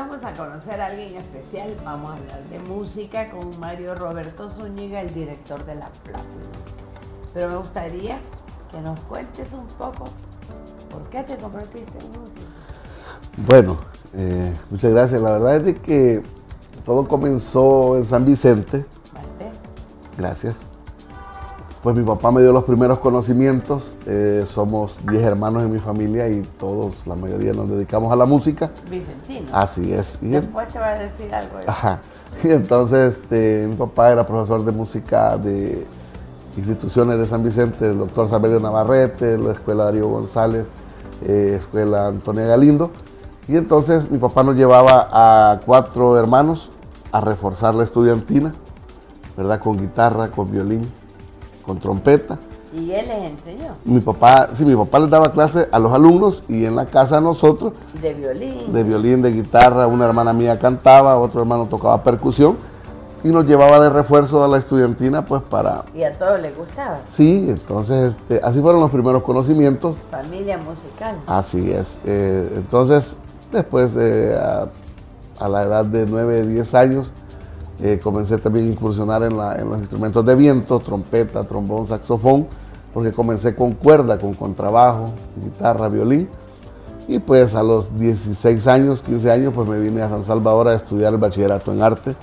vamos a conocer a alguien especial, vamos a hablar de música con Mario Roberto Zúñiga, el director de La Plata. Pero me gustaría que nos cuentes un poco por qué te convertiste en músico. Bueno, eh, muchas gracias. La verdad es de que todo comenzó en San Vicente. Gracias. Pues mi papá me dio los primeros conocimientos. eh, somos 10 hermanos en mi familia y todos, la mayoría nos dedicamos a la música. Vicentino. Así es. Y, Después te va a decir algo. ajá. Y entonces este, mi papá era profesor de música de instituciones de San Vicente, el doctor Samuel Navarrete, la escuela Darío González, eh, escuela Antonia Galindo. Y entonces mi papá nos llevaba a cuatro hermanos a reforzar la estudiantina, ¿verdad? Con guitarra, con violín, con trompeta. Y él les enseñó Mi papá, sí, mi papá les daba clase a los alumnos y en la casa a nosotros de violín. de violín, de guitarra, una hermana mía cantaba, otro hermano tocaba percusión y nos llevaba de refuerzo a la estudiantina pues para... Y a todos les gustaba. Sí, entonces este, así fueron los primeros conocimientos, Familia musical. así es. Eh, entonces después eh, a, a la edad de 9, 10 años eh, comencé también a incursionar en, los instrumentos de viento, trompeta, trombón, saxofón, porque comencé con cuerda, con contrabajo, guitarra, violín. Y pues a los 16 años, 15 años, pues me vine a San Salvador a estudiar el bachillerato en arte,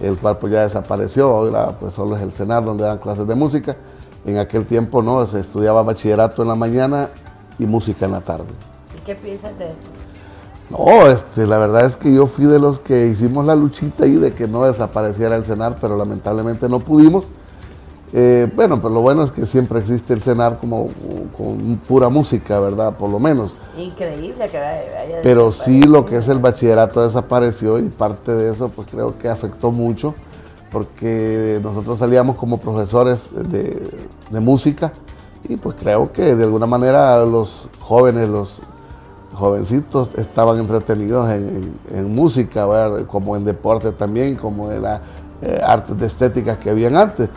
el cual pues ya desapareció, ahora pues solo es el CENAR donde dan clases de música. En aquel tiempo no, se estudiaba bachillerato en la mañana y música en la tarde. ¿Y qué piensas de eso? No, este, la verdad es que yo fui de los que hicimos la luchita ahí de que no desapareciera el CENAR, pero lamentablemente no pudimos. Eh, bueno, pero lo bueno es que siempre existe el CENAR como con pura música, ¿verdad? Por lo menos. Increíble que vaya Pero sí lo que es el bachillerato desapareció y parte de eso pues creo que afectó mucho porque nosotros salíamos como profesores de, de música y pues creo que de alguna manera los jóvenes, los jovencitos estaban entretenidos en, en- en música, ¿verdad? como en deporte también, como en las eh, artes de estética que habían antes.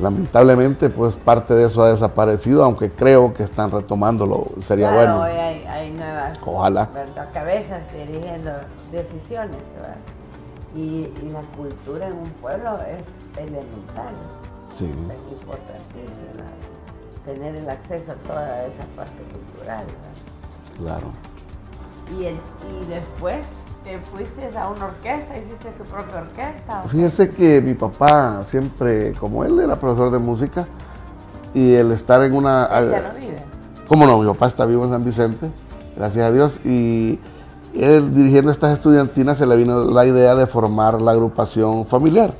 Lamentablemente pues parte de eso ha desaparecido, aunque creo que están retomándolo, sería Claro, bueno. hoy hay, hay nuevas Ojalá. ¿verdad? cabezas dirigiendo decisiones. ¿verdad? Y, y la cultura en un pueblo es elemental, Sí. es importantísima. Tener el acceso a toda esa parte cultural. ¿verdad? Claro. Y, el- y después te fuiste a una orquesta, hiciste tu propia orquesta. Fíjese que mi papá siempre, como él era profesor de música, y el estar en una... Él ya no vive. ¿Cómo no? Mi papá está vivo en San Vicente, gracias a Dios, y él dirigiendo estas estudiantinas se le vino la idea de formar la agrupación familiar,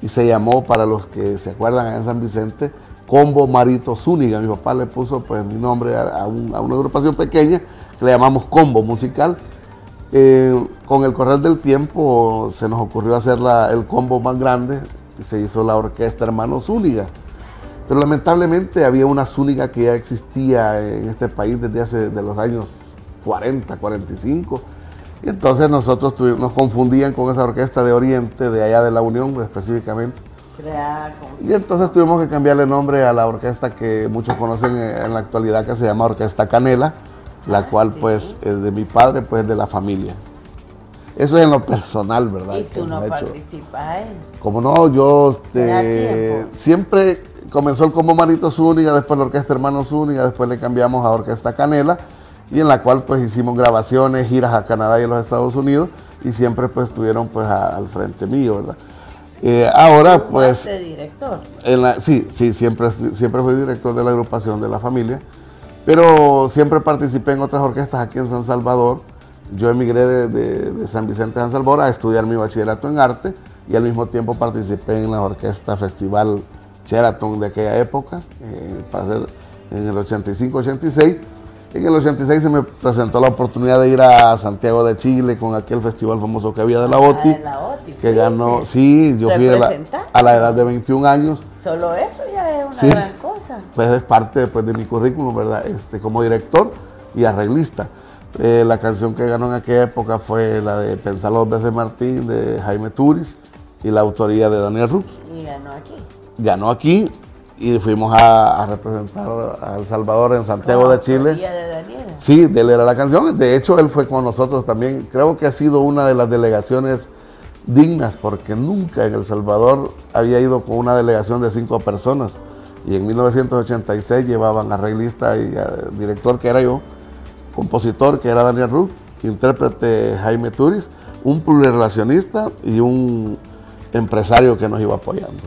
y se llamó, para los que se acuerdan, en San Vicente, Combo Marito Zúñiga. Mi papá le puso pues mi nombre a, a un- a una agrupación pequeña que le llamamos Combo Musical. Eh, con el correr del tiempo se nos ocurrió hacer el combo más grande y se hizo la orquesta Hermano Zúñiga. Pero lamentablemente había una Zúñiga que ya existía en este país desde hace de los años 40, 45. Y entonces nosotros nos confundían con esa orquesta de Oriente, de allá de la Unión específicamente. Con- Y entonces tuvimos que cambiarle nombre a la orquesta que muchos conocen en la actualidad, que se llama Orquesta Canela, la Ah, cual sí. pues es de mi padre, pues de la familia. Eso es en lo personal, ¿verdad? Y que tú no participas. Como no, yo ¿Te da este, siempre comenzó el como Manito Zúñiga, después la Orquesta Hermano Zúñiga, después le cambiamos a Orquesta Canela, y en la cual pues hicimos grabaciones, giras a Canadá y a los Estados Unidos, y siempre pues estuvieron pues a- al frente mío, ¿verdad? Eh, ahora pues... director. En la- sí, sí, siempre, fui- siempre fui director de la agrupación de la familia, pero siempre participé en otras orquestas aquí en San Salvador. Yo emigré de, de- de San Vicente de San Salvador a estudiar mi bachillerato en arte y al mismo tiempo participé en la orquesta Festival Sheraton de aquella época, eh, para hacer en el 85-86. En el 86 se me presentó la oportunidad de ir a Santiago de Chile con aquel festival famoso que había de la OTI, Ah, de la OTI, que ganó, sí, yo fui a la, ¿Representaste? a la edad de 21 años. Solo eso ya es una Sí. gran cosa. pues es parte pues, de mi currículum, ¿verdad? Este, como director y arreglista. Eh, la canción que ganó en aquella época fue la de Pensar dos veces Martín de Jaime Turis y la autoría de Daniel Rux. Y ganó aquí. ganó aquí y fuimos a, a representar a El Salvador en Santiago Con de Chile. de. Sí, de él era la canción. De hecho, él fue con nosotros también. Creo que ha sido una de las delegaciones dignas, porque nunca en El Salvador había ido con una delegación de cinco personas. Y en 1986 llevaban arreglista y eh, director, que era yo, compositor, que era Daniel Ruck, intérprete Jaime Turis, un plurinacionalista y un empresario que nos iba apoyando.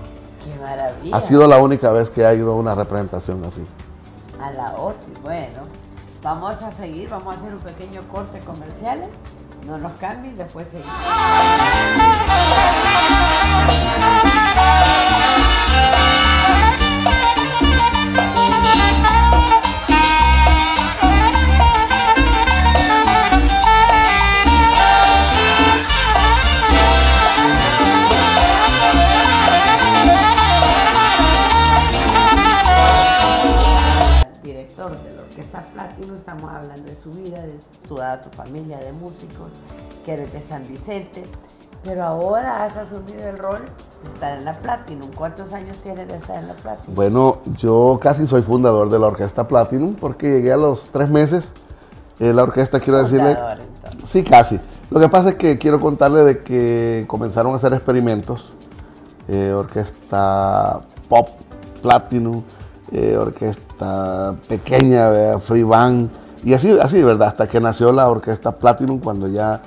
Ha sido la única vez que ha ido una representación así. A la otra. Bueno, vamos a seguir, vamos a hacer un pequeño corte comerciales. No nos cambien, después seguimos. Toda tu familia de músicos, que eres de San Vicente, pero ahora has asumido el rol de estar en la Platinum. ¿Cuántos años tienes de estar en la Platinum? Bueno, yo casi soy fundador de la Orquesta Platinum porque llegué a los tres meses. Eh, la orquesta, quiero decirle, entonces. sí, casi. Lo que pasa es que quiero contarle de que comenzaron a hacer experimentos. eh, orquesta pop, Platinum, eh, orquesta pequeña, ¿verdad? free band, y así, así, ¿verdad? Hasta que nació la orquesta Platinum cuando ya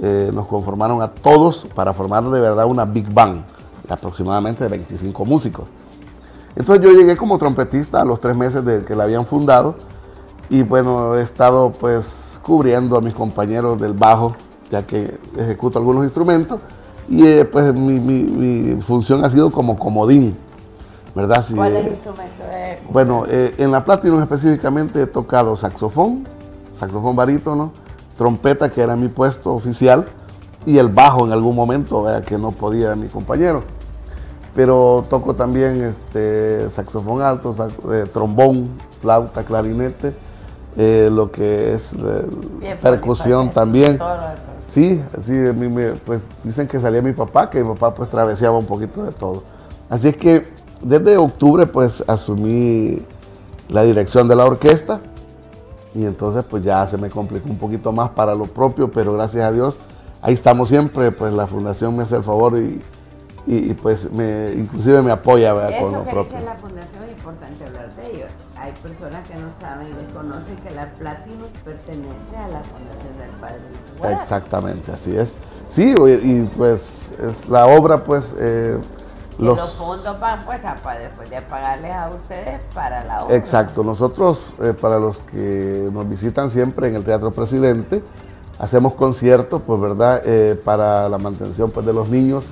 eh, nos conformaron a todos para formar de verdad una big band, de aproximadamente de 25 músicos. Entonces yo llegué como trompetista a los tres meses de que la habían fundado y bueno, he estado pues cubriendo a mis compañeros del bajo, ya que ejecuto algunos instrumentos y eh, pues mi función ha sido como comodín, ¿verdad? Sí, ¿Cuál es eh, el instrumento de bueno, eh, en la Platinum específicamente he tocado saxofón, saxofón barítono, trompeta, que era mi puesto oficial, y el bajo en algún momento, que no podía mi compañero. Pero toco también este, saxofón alto, sax- eh, trombón, flauta, clarinete, eh, lo que es eh, Bien percusión también. Sí, sí, pues dicen que salía mi papá, que mi papá pues traveseaba un poquito de todo. Así es que desde octubre pues asumí la dirección de la orquesta y entonces pues ya se me complicó un poquito más para lo propio, pero gracias a Dios ahí estamos siempre, pues la fundación me hace el favor y, y- y, pues me, inclusive me apoya ¿verdad? con Eso lo que propio. dice la fundación es importante hablar de ello. Hay personas que no saben y desconocen que la Platinum pertenece a la fundación del padre Guarán. Exactamente, así es. Sí, y, y, pues es la obra pues... eh, Y los, fondos van pues a, después de pagarles a ustedes para la obra. Exacto, nosotros eh, para los que nos visitan siempre en el Teatro Presidente, hacemos conciertos, pues verdad, Eh, para la mantención pues, de los niños.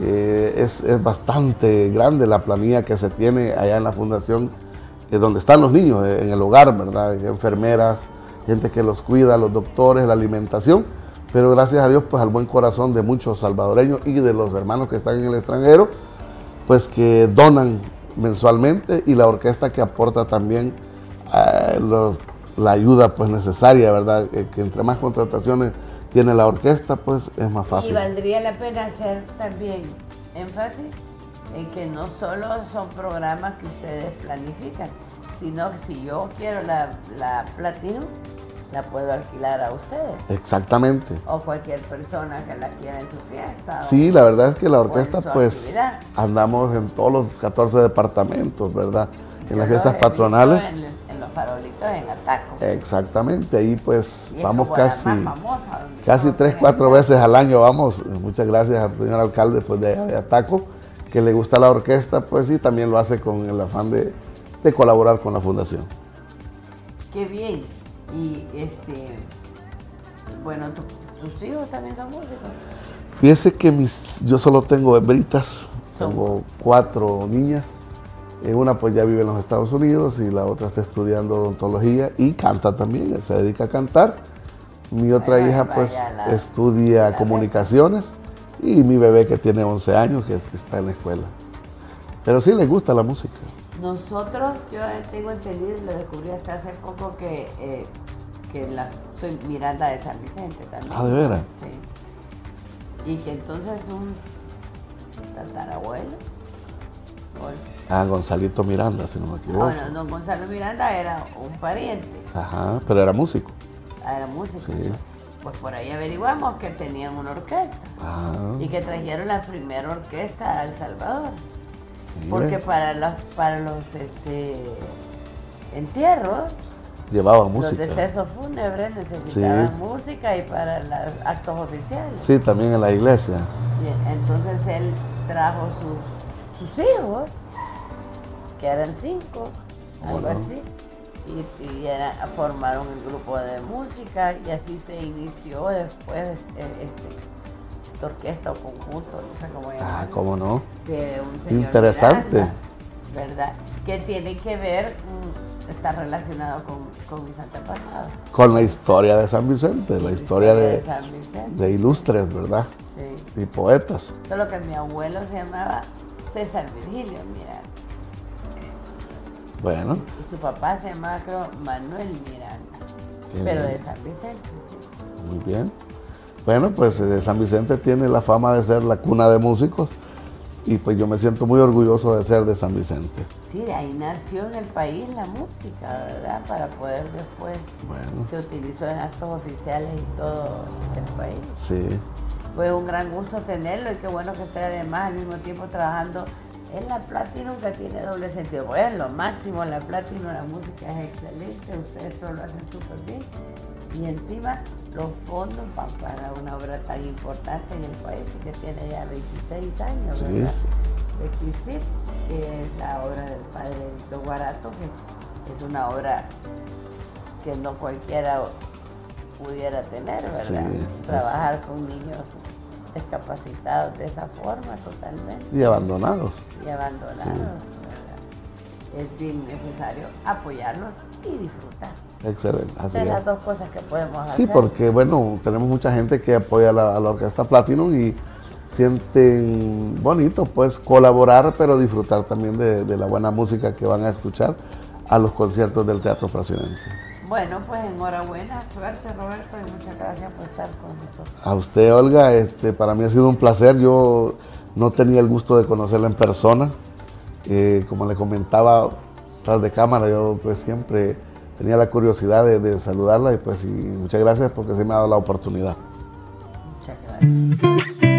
Eh, es, es bastante grande la planilla que se tiene allá en la fundación, donde están los niños, en el hogar, ¿verdad? Enfermeras, gente que los cuida, los doctores, la alimentación. Pero gracias a Dios, pues al buen corazón de muchos salvadoreños y de los hermanos que están en el extranjero, pues que donan mensualmente y la orquesta que aporta también eh, los- la ayuda pues necesaria, ¿verdad? Eh, que entre más contrataciones tiene la orquesta, pues es más Y fácil. valdría la pena hacer también énfasis en que no solo son programas que ustedes planifican, sino que si yo quiero la, la Platinum, la puedo alquilar a ustedes Exactamente. o cualquier persona que la quiera en su fiesta. o- Sí, la verdad es que la orquesta pues actividad. andamos en todos los 14 departamentos, ¿verdad? En Yo las fiestas patronales. En, en los farolitos en Ataco. Exactamente, ahí pues Y vamos casi... famosa, Casi tres, cuatro veces al año vamos. Muchas gracias al señor alcalde pues, de, de Ataco, que le gusta la orquesta, pues sí, también lo hace con el afán de, de colaborar con la fundación. Qué bien. Y este, bueno, tu- tus hijos también son músicos. Fíjese que mis, yo solo tengo hembritas, Son- tengo cuatro niñas. Eh, Una pues ya vive en los Estados Unidos y la otra está estudiando odontología y canta también, se dedica a cantar. Mi otra hija pues la- estudia la comunicaciones y mi bebé que tiene 11 años que está en la escuela. Pero sí le gusta la música. Nosotros, yo tengo entendido y lo descubrí hasta hace poco que, eh, que la, soy Miranda de San Vicente también. Ah, ¿de veras? Sí. Y que entonces un tatarabuelo, Ah, Gonzalito Miranda, si no me equivoco. Bueno, don Gonzalo Miranda era un pariente, Ajá, pero era músico. ah, era músico. Sí. Pues por ahí averiguamos que tenían una orquesta Ah, y que trajeron la primera orquesta a El Salvador. mire, Porque para los, para los este, entierros, llevaba los música. decesos fúnebres necesitaban Sí. música y para los actos oficiales. Sí, también en la iglesia. Entonces él trajo sus, sus hijos, que eran cinco, algo Bueno. así, y, y era- formaron el grupo de música y así se inició después este, este- esta orquesta o conjunto, no sé cómo Ah, llamarlo, cómo no. de un señor Interesante. Miranda, ¿verdad? Que tiene que ver, mm, está relacionado con, con mis antepasados. Con la historia de San Vicente, la historia de, San Vicente. de ilustres, ¿verdad? sí. Y poetas. Solo que mi abuelo se llamaba César Virgilio Miranda. Bueno, Y su papá se llamaba, creo, Manuel Miranda. Qué pero bien. de San Vicente, sí. muy bien. Bueno, pues eh, San Vicente tiene la fama de ser la cuna de músicos y pues yo me siento muy orgulloso de ser de San Vicente. Sí, de ahí nació en el país la música, ¿verdad? Para poder después Bueno, se utilizó en actos oficiales y todo el país. sí, Fue un gran gusto tenerlo y qué bueno que esté además al mismo tiempo trabajando en la Platinum que tiene doble sentido. Es lo máximo, la Platinum, la música es excelente, ustedes todo lo hacen súper bien. Y encima los fondos van para una obra tan importante en el país que tiene ya 26 años, Sí. ¿verdad? De existir, que es la obra del padre Víctor Guarato, que es una obra que no cualquiera pudiera tener, ¿verdad? Sí, Trabajar con niños discapacitados de esa forma totalmente y abandonados. y abandonados, ¿verdad? Es bien necesario apoyarlos y disfrutar. Excelente, así las dos cosas que podemos Sí, hacer. porque bueno, tenemos mucha gente que apoya a la, a la Orquesta Platinum y sienten bonito pues colaborar, pero disfrutar también de, de la buena música que van a escuchar a los conciertos del Teatro Presidente. Bueno, pues enhorabuena, suerte Roberto y muchas gracias por estar con nosotros. A usted, Olga, este, para mí ha sido un placer. Yo no tenía el gusto de conocerla en persona. Eh, como le comentaba tras de cámara, yo pues siempre tenía la curiosidad de, de saludarla y pues y muchas gracias porque se me ha dado la oportunidad. Muchas gracias.